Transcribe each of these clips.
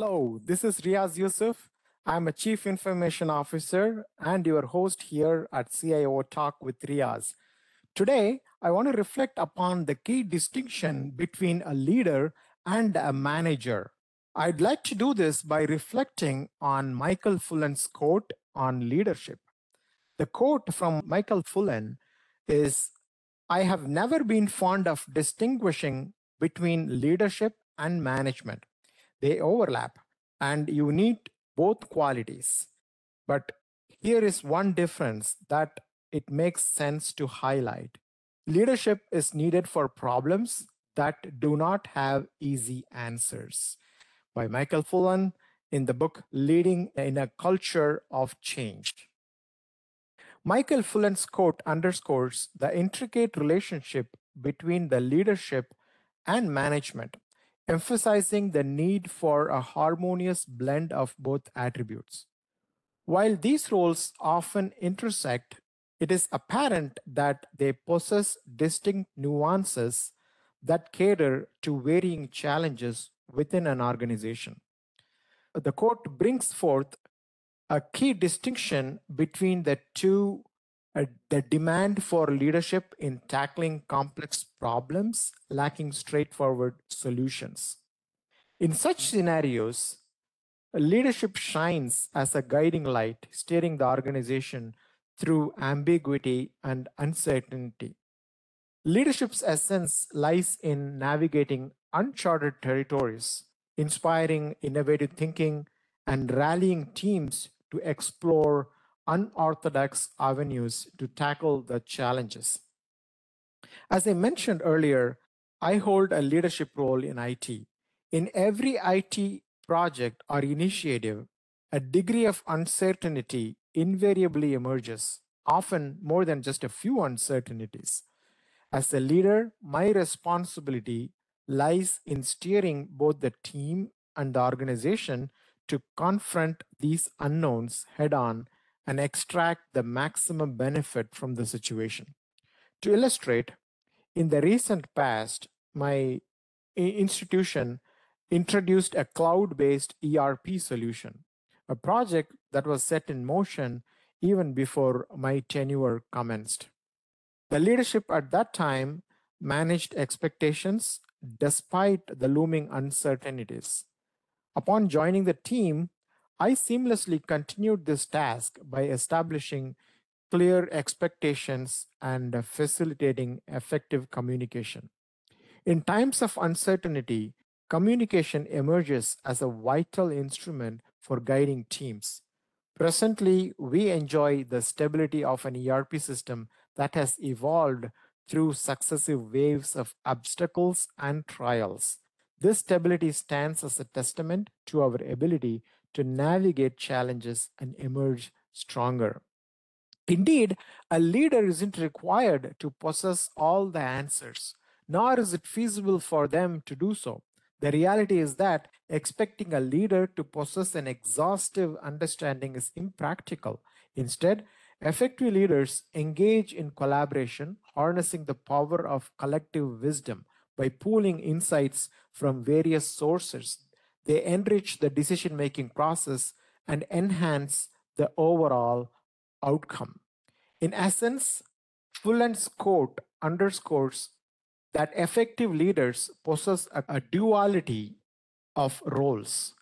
Hello, this is Riaz Yusuf. I'm a Chief Information Officer and your host here at CIO Talk with Riaz. Today, I want to reflect upon the key distinction between a leader and a manager. I'd like to do this by reflecting on Michael Fullan's quote on leadership. The quote from Michael Fullan is I have never been fond of distinguishing between leadership and management they overlap and you need both qualities. But here is one difference that it makes sense to highlight. Leadership is needed for problems that do not have easy answers. By Michael Fullan in the book Leading in a Culture of Change. Michael Fullan's quote underscores the intricate relationship between the leadership and management emphasizing the need for a harmonious blend of both attributes. While these roles often intersect, it is apparent that they possess distinct nuances that cater to varying challenges within an organization. The quote brings forth a key distinction between the two Uh, the demand for leadership in tackling complex problems lacking straightforward solutions. In such scenarios, leadership shines as a guiding light, steering the organization through ambiguity and uncertainty. Leadership's essence lies in navigating uncharted territories, inspiring innovative thinking, and rallying teams to explore unorthodox avenues to tackle the challenges. As I mentioned earlier, I hold a leadership role in IT. In every IT project or initiative, a degree of uncertainty invariably emerges, often more than just a few uncertainties. As a leader, my responsibility lies in steering both the team and the organization to confront these unknowns head on and extract the maximum benefit from the situation. To illustrate, in the recent past, my institution introduced a cloud based ERP solution, a project that was set in motion even before my tenure commenced. The leadership at that time managed expectations despite the looming uncertainties. Upon joining the team, I seamlessly continued this task by establishing clear expectations and facilitating effective communication. In times of uncertainty, communication emerges as a vital instrument for guiding teams. Presently, we enjoy the stability of an ERP system that has evolved through successive waves of obstacles and trials. This stability stands as a testament to our ability to navigate challenges and emerge stronger. Indeed, a leader isn't required to possess all the answers, nor is it feasible for them to do so. The reality is that expecting a leader to possess an exhaustive understanding is impractical. Instead, effective leaders engage in collaboration, harnessing the power of collective wisdom by pooling insights from various sources they enrich the decision making process and enhance the overall outcome. In essence, Fullan's quote underscores that effective leaders possess a, a duality of roles.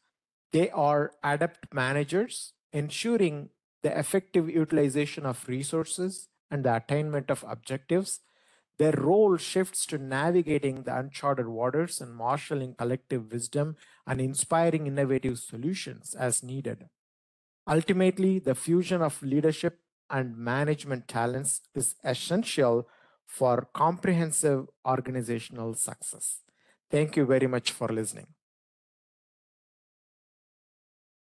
They are adept managers, ensuring the effective utilization of resources and the attainment of objectives, their role shifts to navigating the uncharted waters and marshaling collective wisdom and inspiring innovative solutions as needed. Ultimately, the fusion of leadership and management talents is essential for comprehensive organizational success. Thank you very much for listening.